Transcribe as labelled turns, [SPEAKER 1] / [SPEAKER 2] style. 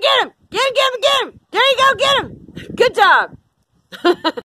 [SPEAKER 1] Get him! Get him, get him, get him! There you go, get him! Good job!